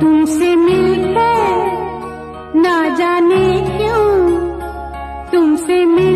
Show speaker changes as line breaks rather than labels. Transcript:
तुमसे मिलकर ना जाने क्यों? तुमसे मिल